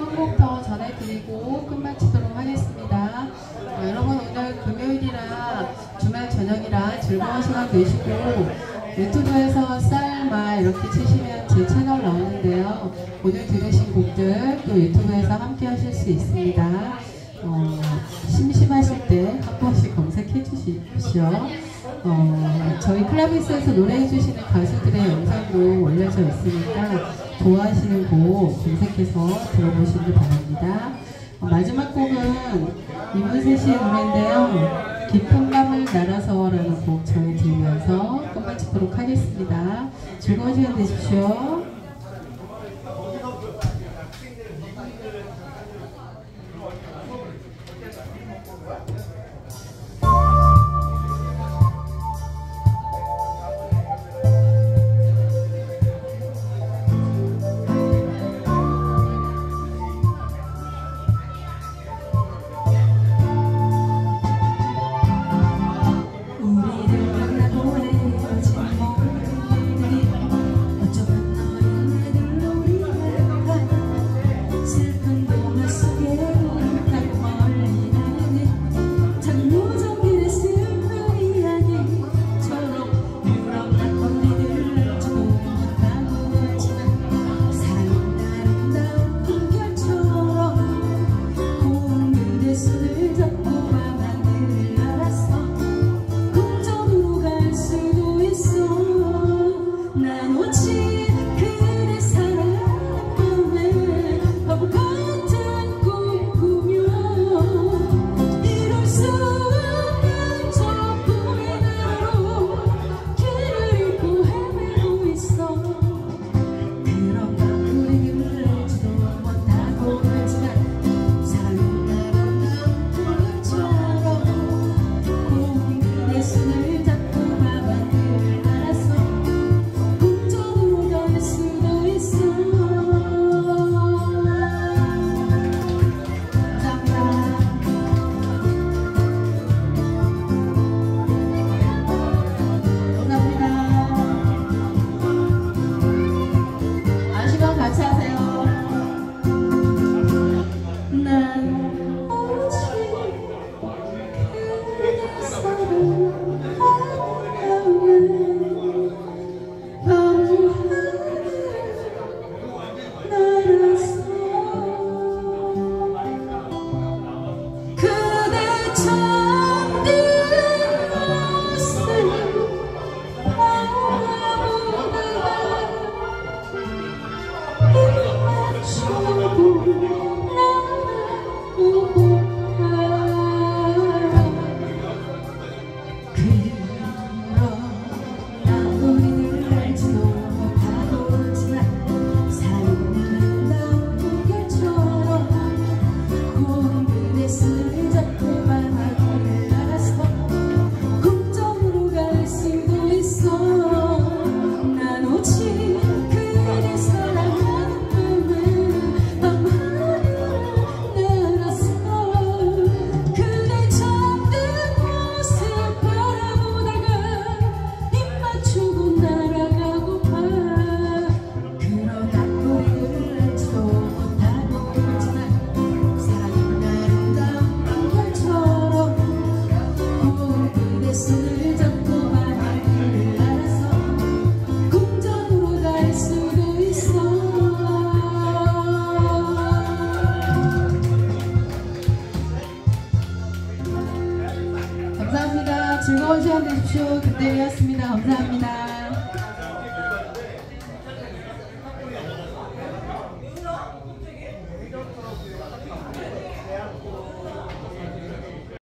한곡더 전해드리고 끝마치도록 하겠습니다. 어, 여러분 오늘 금요일이라 주말 저녁이라 즐거운 시간 되시고 유튜브에서 쌀말 이렇게 치시면 제 채널 나오는데요. 오늘 들으신 곡들 또 유튜브에서 함께 하실 수 있습니다. 어, 심심하실 때 한 번씩 검색해 주십시오. 어, 저희 클라비스에서 노래해 주시는 가수들의 영상도 올려져 있으니까 좋아하시는 곡 검색해서 들어보시기 바랍니다. 어, 마지막 곡은 이문세 씨의 노래인데요. 깊은 밤을 날아서라는 곡 전해드리면서 끝마치도록 하겠습니다. 즐거운 시간 되십시오. 우리 꿈적으 감사합니다. 즐거운 시간 되십시오. 그때였습니다. 감사합니다.